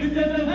This is the